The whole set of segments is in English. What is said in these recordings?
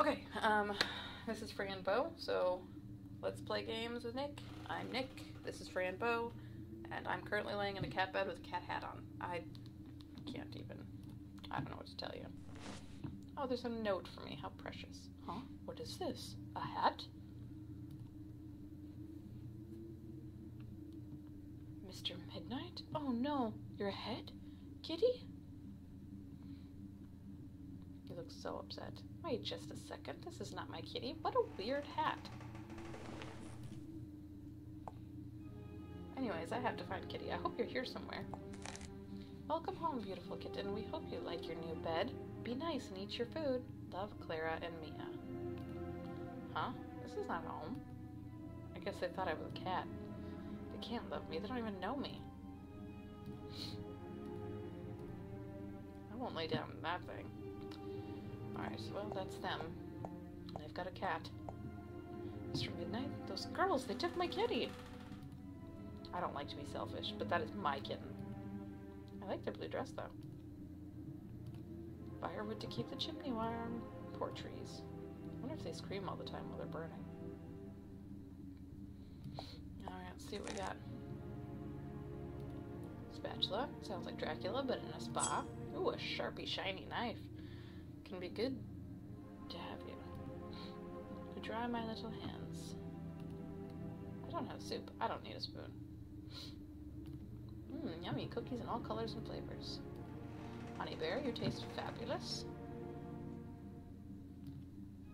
Okay, um, this is Fran Bow, so let's play games with Nik. I'm Nik, this is Fran Bow, and I'm currently laying in a cat bed with a cat hat on. I can't even, I don't know what to tell you. Oh, there's a note for me, how precious. Huh? What is this? A hat? Mr. Midnight? Oh no, your head? Kitty? Looks so upset. Wait just a second, this is not my kitty. What a weird hat. Anyways, I have to find Kitty. I hope you're here somewhere. Welcome home, beautiful kitten. We hope you like your new bed. Be nice and eat your food. Love, Clara and Mia. Huh? This is not home. I guess they thought I was a cat. They can't love me. They don't even know me. I won't lay down that thing. Alright, well, that's them. They've got a cat. Mr. Midnight, those girls, they took my kitty. I don't like to be selfish, but that is my kitten. I like their blue dress, though. Firewood to keep the chimney warm. Poor trees. I wonder if they scream all the time while they're burning. Alright, let's see what we got. Spatula. Sounds like Dracula, but in a spa. Ooh, a sharpie, shiny knife. Can be good to have you. To dry my little hands. I don't have soup. I don't need a spoon. Mmm, yummy. Cookies in all colors and flavors. Honey Bear, you taste fabulous.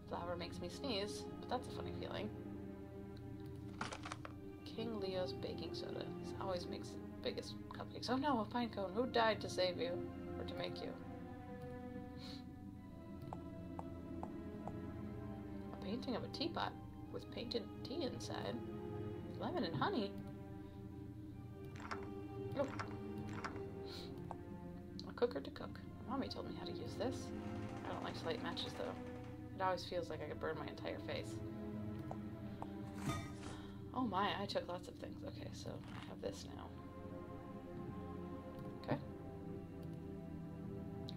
Flour makes me sneeze, but that's a funny feeling. King Leo's baking soda. He always makes the biggest cupcakes. Oh no, a pine cone. Who died to save you? Or to make you? Painting of a teapot with painted tea inside. Lemon and honey. Oh. A cooker to cook. Mommy told me how to use this. I don't like to light matches though. It always feels like I could burn my entire face. Oh my, I took lots of things. Okay, so I have this now. Okay.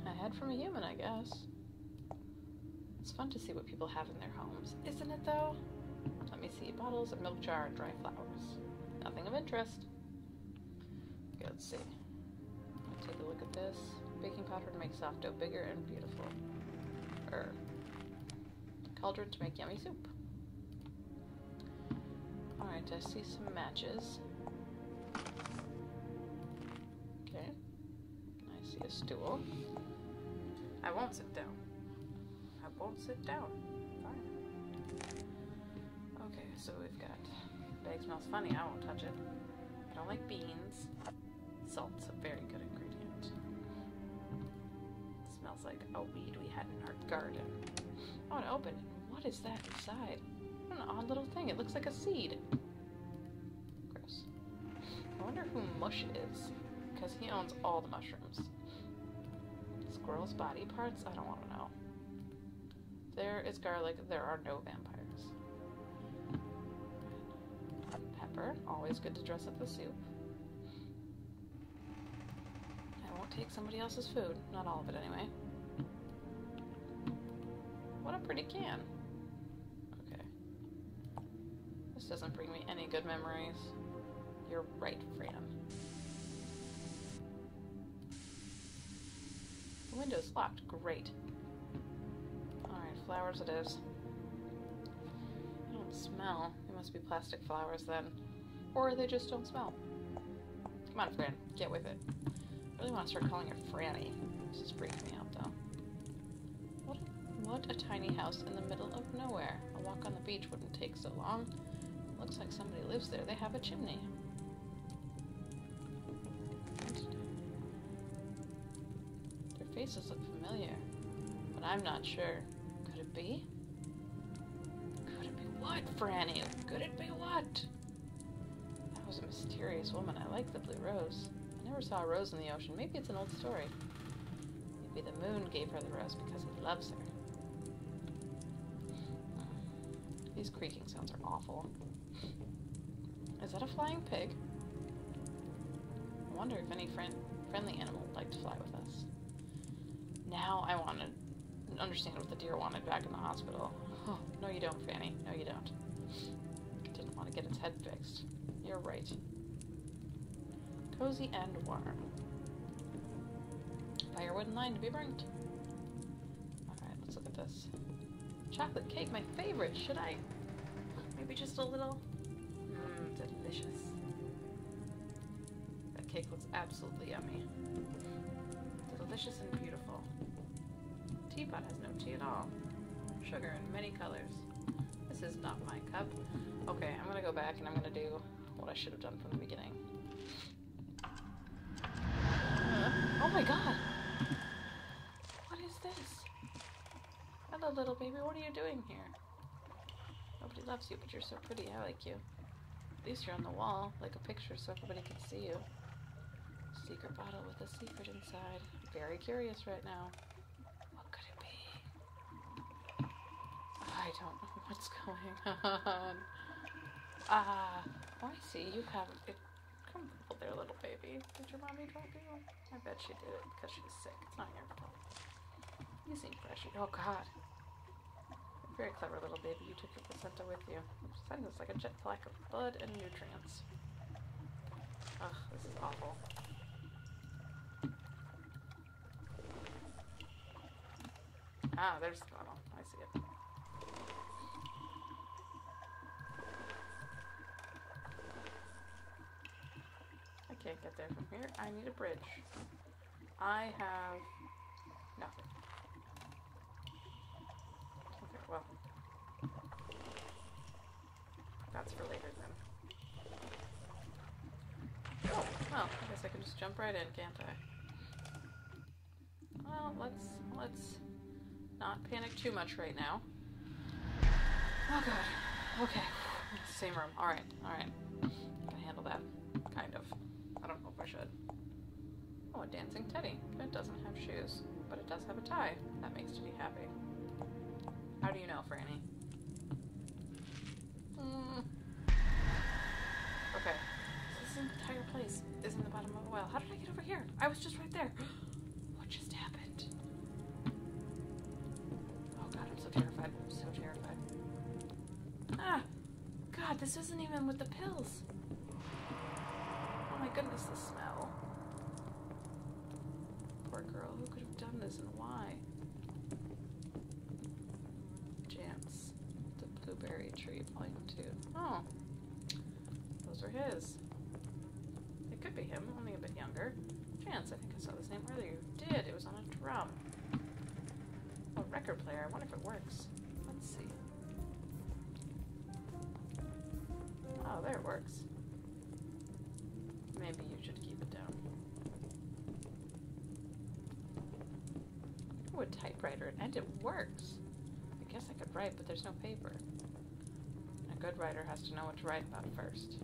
A head from a human, I guess. It's fun to see what people have in their homes, isn't it though? Let me see. Bottles, a milk jar, and dry flowers. Nothing of interest. Okay, let's see. Take a look at this. Baking powder to make soft dough bigger and beautiful. Er. Cauldron to make yummy soup. Alright, I see some matches. Okay. I see a stool. I won't sit down. Won't sit down. Fine. Okay, so we've got bag smells funny. I won't touch it. I don't like beans. Salt's a very good ingredient. It smells like a weed we had in our garden. I want to open it. What is that inside? What an odd little thing. It looks like a seed. Gross. I wonder who Mush is. Because he owns all the mushrooms. Squirrel's body parts? I don't want to know. There is garlic. There are no vampires. Pepper. Always good to dress up the soup. I won't take somebody else's food. Not all of it, anyway. What a pretty can. Okay. This doesn't bring me any good memories. You're right, Fran. The window's locked. Great. Flowers it is. They don't smell. They must be plastic flowers then. Or they just don't smell. Come on, Fran. Get with it. I really want to start calling her Franny. This is freaking me out, though. What, what a tiny house in the middle of nowhere. A walk on the beach wouldn't take so long. Looks like somebody lives there. They have a chimney. Their faces look familiar, but I'm not sure. Could it be? Could it be what, Franny? Could it be what? That was a mysterious woman. I like the blue rose. I never saw a rose in the ocean. Maybe it's an old story. Maybe the moon gave her the rose because he loves her. Hmm. These creaking sounds are awful. Is that a flying pig? I wonder if any friend, friendly animal would like to fly with us. Now I want to understand what the deer wanted back in the hospital. Oh, no, you don't, Fanny. No, you don't. Didn't want to get its head fixed. You're right. Cozy and warm. Firewood and line to be burnt. Alright, let's look at this. Chocolate cake, my favorite. Should I? Maybe just a little? Mmm, delicious. That cake looks absolutely yummy. Delicious and beautiful. Teapot has no tea at all. Sugar in many colors. This is not my cup. Okay, I'm gonna go back and I'm gonna do what I should have done from the beginning. Uh, oh my god! What is this? Hello, little baby. What are you doing here? Nobody loves you, but you're so pretty. I like you. At least you're on the wall, like a picture, so everybody can see you. Secret bottle with a secret inside. Very curious right now. What could it be? I don't know what's going on. Ah, oh, I see. You have it. Come there, little baby. Did your mommy drop you? I bet she did it because she's sick. It's not your fault. You seem freshy. Oh, God. Very clever little baby. You took your placenta with you. Us like a jet pack of blood and nutrients. Ugh, this is awful. Ah, there's the bottle. I see it. I can't get there from here. I need a bridge. I have nothing. Okay, well. That's for later then. Oh, well, I guess I can just jump right in, can't I? Well, let's let's not panic too much right now. Oh god. Okay. Same room. Alright, alright. A dancing teddy. It doesn't have shoes, but it does have a tie. That makes Teddy happy. How do you know, Franny? Mm. Okay. This entire place is in the bottom of a well. How did I get over here? I was just right there. what just happened? Oh god, I'm so terrified. I'm so terrified. Ah! God, this isn't even with the pills. Oh my goodness, the smell. Poor girl, who this and why? Jance. The Blueberry Tree, Volume 2. Oh. Those are his. It could be him, only a bit younger. Chance, I think I saw this name earlier. You did, it was on a drum. A record player, I wonder if it works. A typewriter, and it works. I guess I could write, but there's no paper. A good writer has to know what to write about first.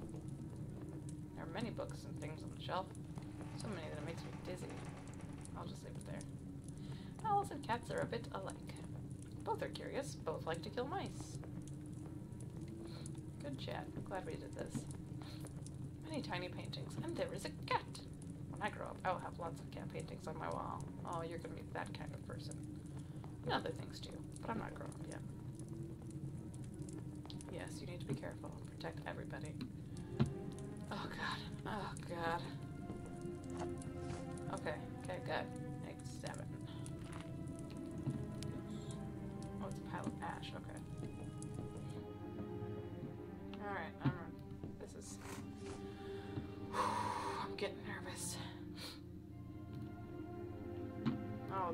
There are many books and things on the shelf. So many that it makes me dizzy. I'll just leave it there. Owls and cats are a bit alike. Both are curious, both like to kill mice. Good chat. Glad we did this. Many tiny paintings, and there is a cat. When I grow up, I'll have lots of cat paintings on my wall. Oh, you're gonna be that kind of person. And other things too, but I'm not grown up yet. Yes, you need to be careful. And protect everybody. Oh god. Oh god. Okay, okay, good. Next seven. Oh, it's a pile of ash, okay.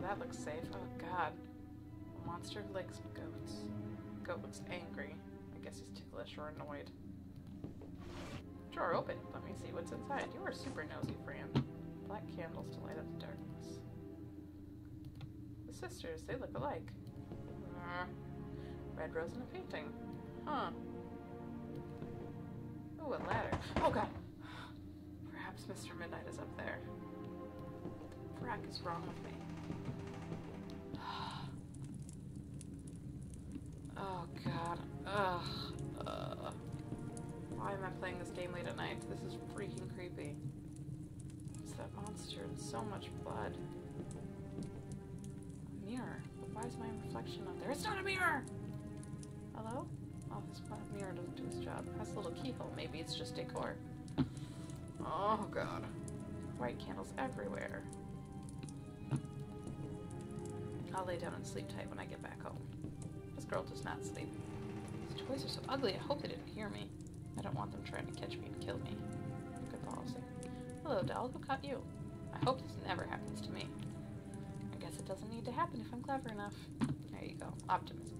That looks safe. Oh god. A monster licks goats. Goat looks angry. I guess he's ticklish or annoyed. Drawer open. Let me see what's inside. You are super nosy, Fran. Black candles to light up the darkness. The sisters, they look alike. Red rose in a painting. Huh. Ooh, a ladder. Oh god! Perhaps Mr. Midnight is up there. Frack is wrong with me. Oh god. Ugh. Ugh. Why am I playing this game late at night? This is freaking creepy. It's that monster and so much blood. A mirror. But Why is my reflection up there? It's not a mirror! Hello? Oh, this mirror doesn't do its job. It has a little keyhole. Maybe it's just decor. Oh, God. White candles everywhere. I'll lay down and sleep tight when I get back home. Girl does not sleep. These toys are so ugly. I hope they didn't hear me. I don't want them trying to catch me and kill me. Good policy. Hello, doll. Who caught you? I hope this never happens to me. I guess it doesn't need to happen if I'm clever enough. There you go. Optimism.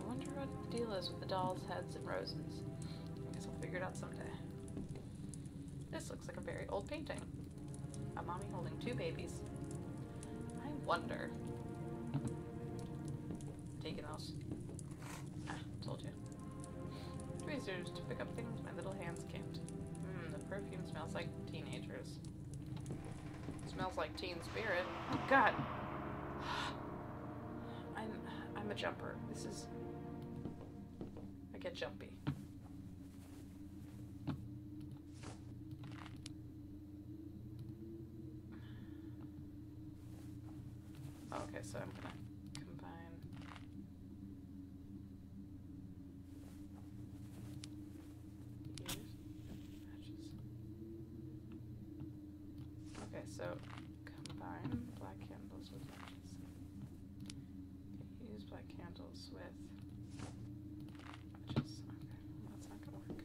I wonder what the deal is with the dolls' heads and roses. I guess I'll figure it out someday. This looks like a very old painting. A mommy holding two babies. I wonder. To pick up things my little hands can't. Mmm, the perfume smells like teenagers. Smells like teen spirit. Oh god. I'm I'm a jumper. This is I get jumpy. Okay, so I'm gonna combine use matches. Okay, so combine black candles with matches. Okay, use with. Okay, that's not gonna work.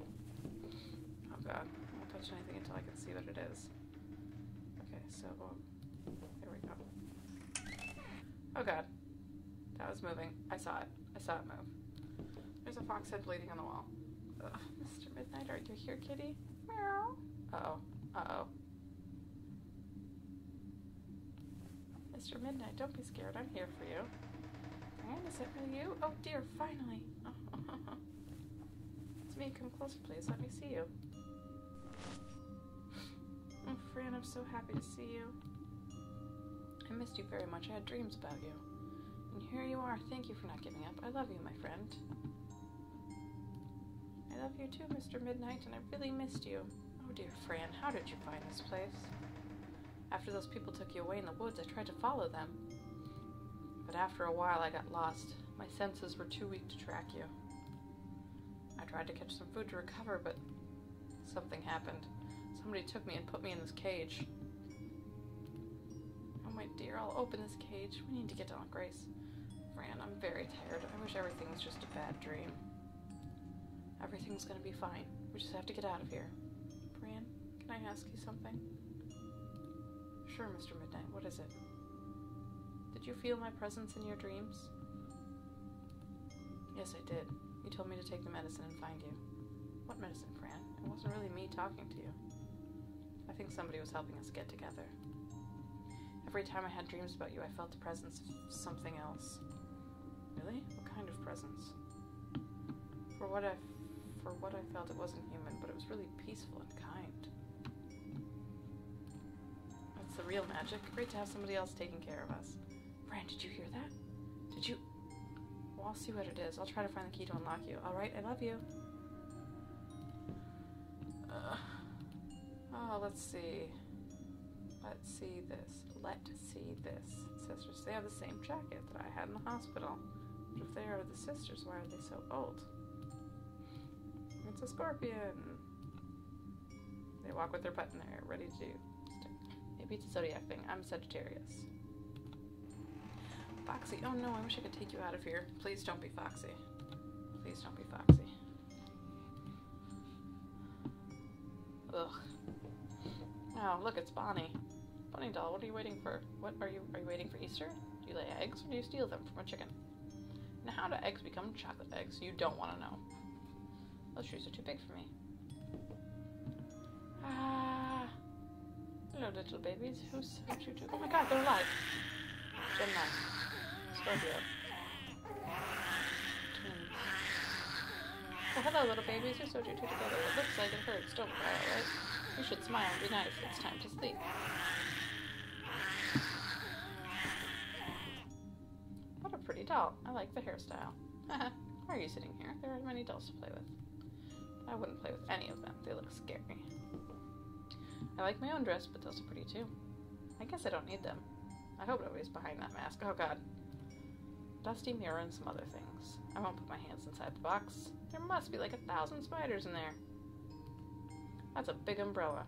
Oh god, I won't touch anything until I can see what it is. Okay, so um, there we go. Oh god. That was moving. I saw it. I saw it move. There's a fox head bleeding on the wall. Ugh, Mr. Midnight, are you here, kitty? Meow. Uh-oh. Uh-oh. Mr. Midnight, don't be scared. I'm here for you. And is it really you? Oh dear, finally. it's me. Come closer, please. Let me see you. Oh, Fran, I'm so happy to see you. I missed you very much. I had dreams about you. And here you are. Thank you for not giving up. I love you, my friend. I love you too, Mr. Midnight, and I really missed you. Oh dear, Fran, how did you find this place? After those people took you away in the woods, I tried to follow them. But after a while, I got lost. My senses were too weak to track you. I tried to catch some food to recover, but something happened. Somebody took me and put me in this cage. Oh, my dear, I'll open this cage. We need to get to Aunt Grace. Fran, I'm very tired. I wish everything was just a bad dream. Everything's gonna be fine. We just have to get out of here. Fran, can I ask you something? Sure, Mr. Midnight. What is it? Did you feel my presence in your dreams? Yes, I did. You told me to take the medicine and find you. What medicine, Fran? It wasn't really me talking to you. I think somebody was helping us get together. Every time I had dreams about you, I felt the presence of something else. Really? What kind of presence? For what I, for what I felt, it wasn't human, but it was really peaceful and kind. That's the real magic. Great to have somebody else taking care of us. Fran, did you hear that? Did you? Well, I'll see what it is. I'll try to find the key to unlock you. All right, I love you. Uh, oh, let's see. Let's see this. Let's see this. Sisters, they have the same jacket that I had in the hospital. But if they are the sisters, why are they so old? It's a scorpion. They walk with their butt in their hair, ready to do. Maybe it's a zodiac thing. I'm Sagittarius. Foxy. Oh no, I wish I could take you out of here. Please don't be Foxy. Please don't be Foxy. Ugh. Oh, look, it's Bonnie. Bunny doll, what are you waiting for? What are you are you waiting for Easter? Do you lay eggs or do you steal them from a chicken? And how do eggs become chocolate eggs? You don't want to know. Those shoes are too big for me. Ah. Hello, little babies. Who's who's you two? Oh my god, they're alive. Gemini. Scorpio. Oh, hello, little babies. You're so cute together. It looks like it hurts. Don't cry, alright? You should smile and be nice. It's time to sleep. What a pretty doll. I like the hairstyle. Why are you sitting here? There are many dolls to play with. I wouldn't play with any of them. They look scary. I like my own dress, but those are pretty too. I guess I don't need them. I hope nobody's behind that mask. Oh god. Dusty mirror, and some other things. I won't put my hands inside the box. There must be like a thousand spiders in there. That's a big umbrella.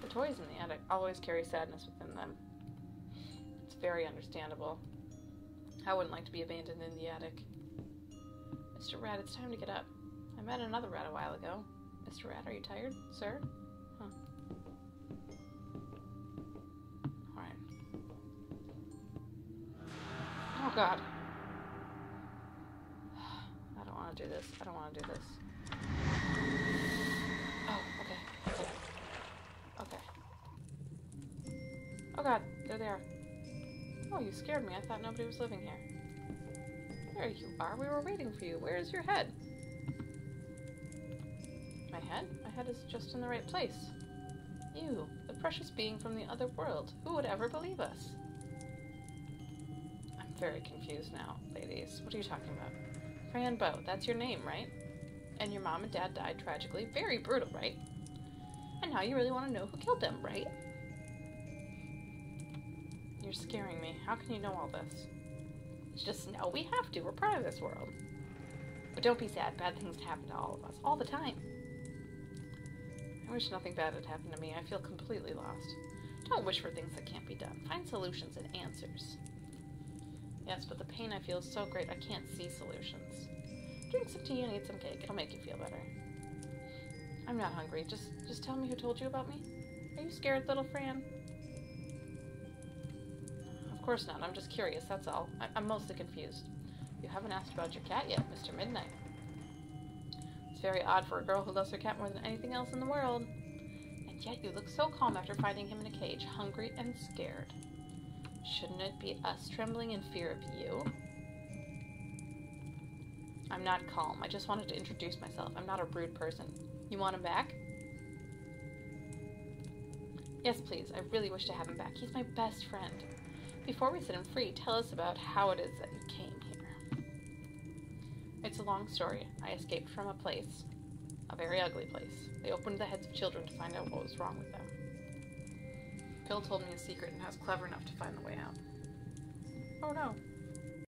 The toys in the attic always carry sadness within them. It's very understandable. I wouldn't like to be abandoned in the attic. Mr. Rat, it's time to get up. I met another rat a while ago. Mr. Rat, are you tired, sir? God. I don't want to do this. I don't want to do this. Oh, okay. Okay. Okay. Oh god, they are. There. Oh, you scared me. I thought nobody was living here. There you are. We were waiting for you. Where's your head? My head? My head is just in the right place. You, the precious being from the other world. Who would ever believe us? Very confused now, ladies. What are you talking about? Fran Bow, that's your name, right? And your mom and dad died tragically. Very brutal, right? And now you really want to know who killed them, right? You're scaring me. How can you know all this? Just know we have to. We're part of this world. But don't be sad. Bad things happen to all of us all the time. I wish nothing bad had happened to me. I feel completely lost. Don't wish for things that can't be done. Find solutions and answers. Yes, but the pain I feel is so great I can't see solutions. Drink some tea and eat some cake. It'll make you feel better. I'm not hungry. Just just tell me who told you about me. Are you scared, little Fran? Of course not. I'm just curious, that's all. I- I'm mostly confused. You haven't asked about your cat yet, Mr. Midnight. It's very odd for a girl who loves her cat more than anything else in the world. And yet you look so calm after finding him in a cage, hungry and scared. Shouldn't it be us trembling in fear of you? I'm not calm. I just wanted to introduce myself. I'm not a rude person. You want him back? Yes, please. I really wish to have him back. He's my best friend. Before we set him free, tell us about how it is that you came here. It's a long story. I escaped from a place, a very ugly place. They opened the heads of children to find out what was wrong with them. Phil told me a secret, and I was clever enough to find the way out. Oh no.